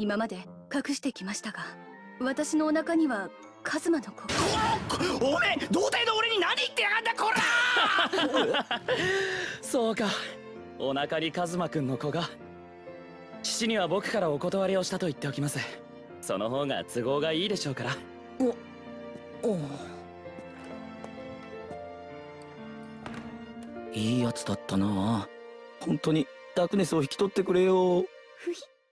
今まで隠してきましたが私のお腹にはカズマの子が。おめえ童貞の俺に何言ってやがんだこら！そうか。お腹にカズマくんの子が父には僕からお断りをしたと言っておきます。その方が都合がいいでしょうから。いいやつだったな。本当にダクネスを引き取ってくれよ。ふひ。